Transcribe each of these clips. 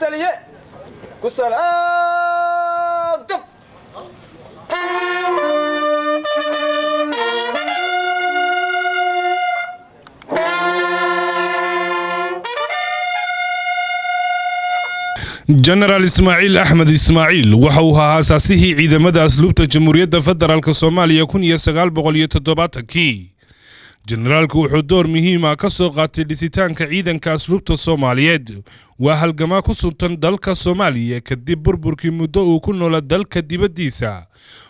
taliye ku salaadab jenaraal ismaaciil axmed ismaaciil waxa uu ahaa aasaasihii ciidamada asluubta jamhuuriyadda federaalk soomaaliya kun iyo sagaal jenaraalku wuxuu door muhiima ka soo qaatay dhisitaanka ciidanka asluubta soomaaliyeed. Waa halgamaa ku suntan dalka soomaaliya kadib burburkii muddo uu ku noola dalka dibaddiisa.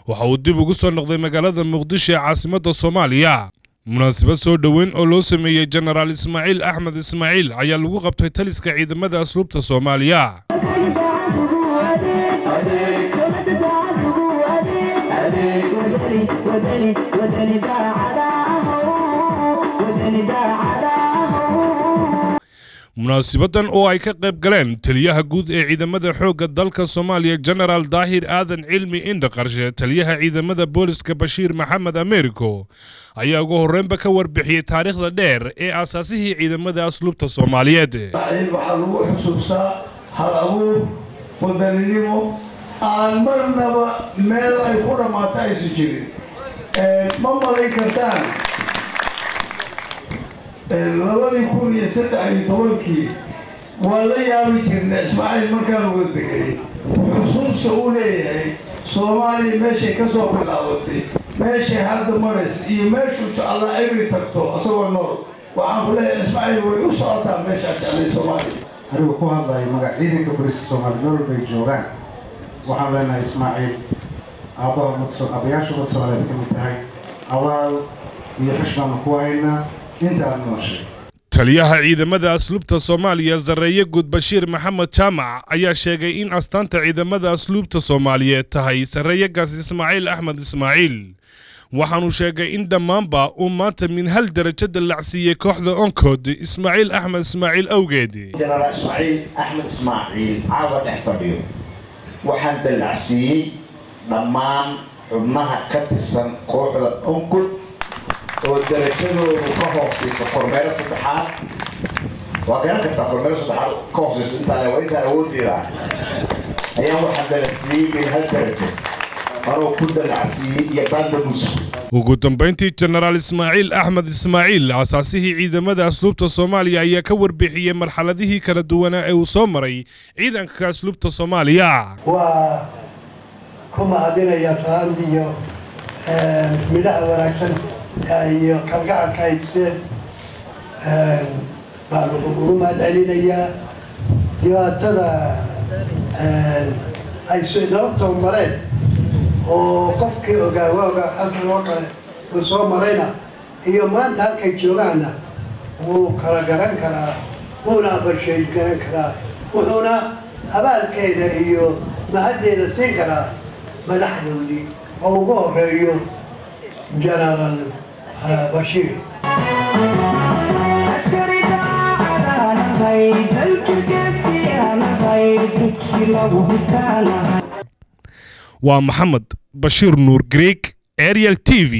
Waxa uu dib ugu soo noqday magaalada muqdisho ee caasimadda soomaaliya. Munaasabad soo dhoweyn oo loo sameeyey jenaraal ismaaciil axmed ismaaciil ayaa lagu qabtay taliska ciidamada asluubta soomaaliya munaasibadan oo ay ka qayb galeen taliyaha guud ee ciidamada xoogga dalka soomaaliya jenaraal daahir aadan cilmi indhaqarshe taliyaha ciidamada booliska bashiir maxamed ameeriko ayaa ugu horreynba ka warbixiyey taariikhda dheer ee aasaasihii ciidamada asluubta soomaaliyeed. Waxaa lagu xusuustaa hal abuur wadaninimo aan marnaba meel ay ku dhammaato aysu jirin. Ma malayn kartaan labadii kun iyo saddex iyo tobankii waa la yaabi jirna ismaaciil markaan uga degay xusuusta uu leeyahay soomaaliya meeshay ka soo bilaabatay meeshay hadda marays iyo meeshuu jeclaa inay tagto isagoo nool. Waxaan ku leeyahay ismaaciil way u socotaa meeshaa jeclay soomaaliya. Anigu ku hadlayo magac ciidanka booliska soomaaliya meel walbay joogaan. Waxaan leenahay ismaaciil aabbaha abayaasha ummadda soomaaliyeed ka mid tahay abaal iyo xushmaanu ku haynaa taliyaha ciidamada asluubta soomaaliya sarreeye guud bashiir maxamed jaamac ayaa sheegay in astaanta ciidamada asluubta soomaaliyeed tahay sarreeyagaas ismaaciil axmed ismaaciil. Waxaanu sheegay in dhammaanba uu maanta min hal darajo dallacsiiyey kooxda onkood ismaaciil axmed ismaaciil awgeed jenaraal ismaaciil axmed ismaaciil caawa dhex fadhiyo. Waxaan dallacsiiyey dhammaan xubnaha ka tirsan kooxda onkod oo darajadoodu ka hooseysa kormeero saddexaad waa garan kartaa kormeero saddexaad ka hooseysa intaa waa intaan awooddeeda ayaan waxaan dallacsiiyey min hal darajo anoo ku dallacsiiyey iyo baandamuus ugu dambayntii jenaraal ismaaciil axmed ismaaciil aasaasihii ciidamada asluubta soomaaliya ayaa ka warbixiyey marxaladihii kala duwanaa ee uu soo maray ciidanka asluubta soomaaliya waa ku mahadinayaa salaanta iyo midhaha wanaagsan iyo kalgacalka ay tuseen baan ugu mahad celinayaa dhibaatada ay nala soo mareen oo qofkii ogaa waaga xasan oo kale uu soo marayna iyo maanta halkay joogaanna wuu kala garan karaa wuuna abashayd garan karaa wuxuuna abaalkeeda iyo mahaddeeda siin karaa madaxdoodii oo ugu horeeyo jenaraal bashiir waa maxamed bashiir nuur greeg ariel t v